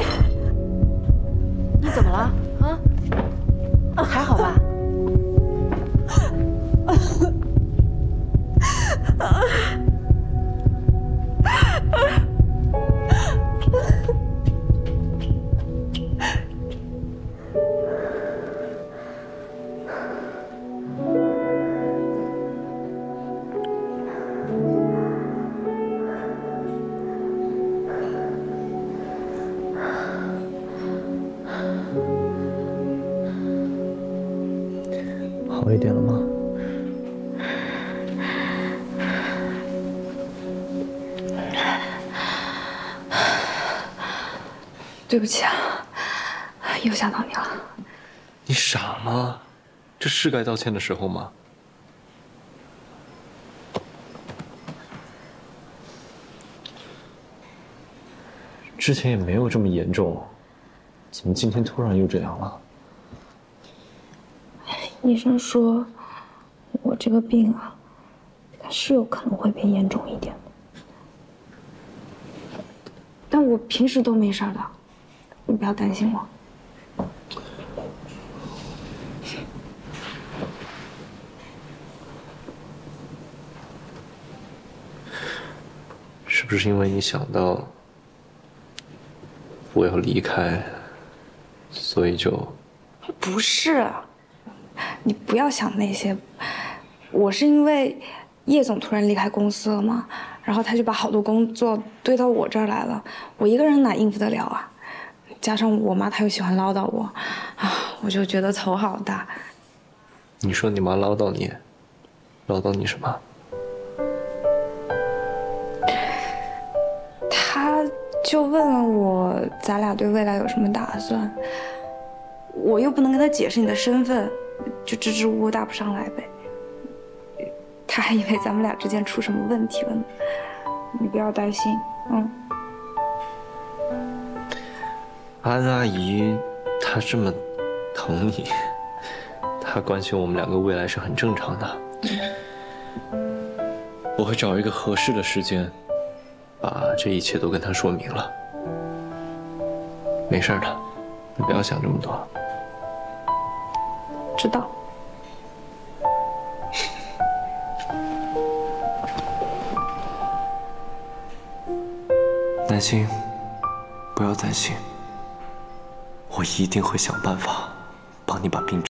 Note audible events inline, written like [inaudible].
[laughs] 你怎么了？点了吗？对不起啊，又吓到你了。你傻吗？这是该道歉的时候吗？之前也没有这么严重，怎么今天突然又这样了？医生说，我这个病啊，它是有可能会变严重一点的。但我平时都没事的，你不要担心我。是不是因为你想到我要离开，所以就……不是，你不要想那些。我是因为叶总突然离开公司了嘛，然后他就把好多工作堆到我这儿来了，我一个人哪应付得了啊？加上我妈她又喜欢唠叨我，啊，我就觉得头好大。你说你妈唠叨你，唠叨你什么？他就问了我，咱俩对未来有什么打算？我又不能跟他解释你的身份，就支支吾吾答不上来呗。他还以为咱们俩之间出什么问题了呢。你不要担心，嗯。安阿姨，她这么疼你，她关心我们两个未来是很正常的。我会找一个合适的时间，把这一切都跟她说明了。没事的，你不要想这么多。知道。[laughs] 南星，不要担心，我一定会想办法帮你把病治。